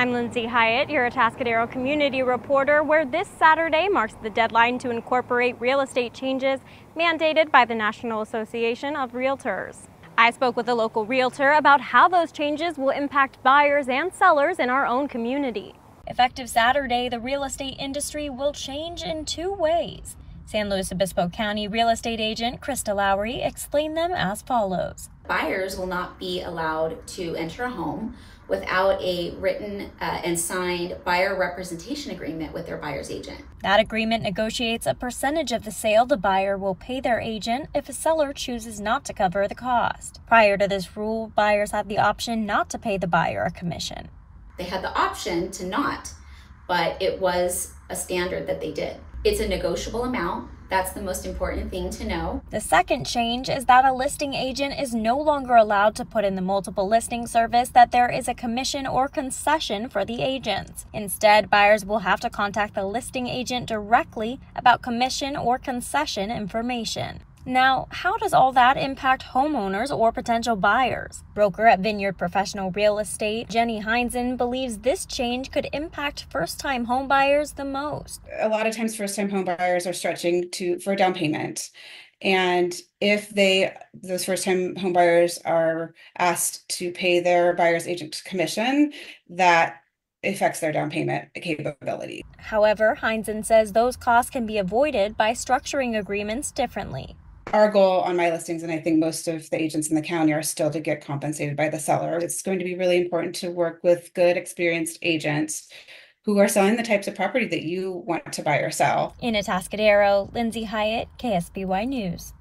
I'm Lindsay Hyatt, your Atascadero community reporter, where this Saturday marks the deadline to incorporate real estate changes mandated by the National Association of Realtors. I spoke with a local realtor about how those changes will impact buyers and sellers in our own community. Effective Saturday, the real estate industry will change in two ways. San Luis Obispo County real estate agent Krista Lowry explained them as follows. Buyers will not be allowed to enter a home without a written uh, and signed buyer representation agreement with their buyer's agent. That agreement negotiates a percentage of the sale the buyer will pay their agent if a seller chooses not to cover the cost. Prior to this rule, buyers had the option not to pay the buyer a commission. They had the option to not, but it was a standard that they did. It's a negotiable amount. That's the most important thing to know. The second change is that a listing agent is no longer allowed to put in the multiple listing service that there is a commission or concession for the agents. Instead, buyers will have to contact the listing agent directly about commission or concession information. Now, how does all that impact homeowners or potential buyers? Broker at Vineyard Professional Real Estate, Jenny Heinzen, believes this change could impact first-time homebuyers the most. A lot of times first-time homebuyers are stretching to for a down payment. And if they those first-time homebuyers are asked to pay their buyer's agent commission, that affects their down payment capability. However, Heinzen says those costs can be avoided by structuring agreements differently our goal on my listings, and I think most of the agents in the county are still to get compensated by the seller. It's going to be really important to work with good, experienced agents who are selling the types of property that you want to buy or sell. In Atascadero, Lindsay Hyatt, KSBY News.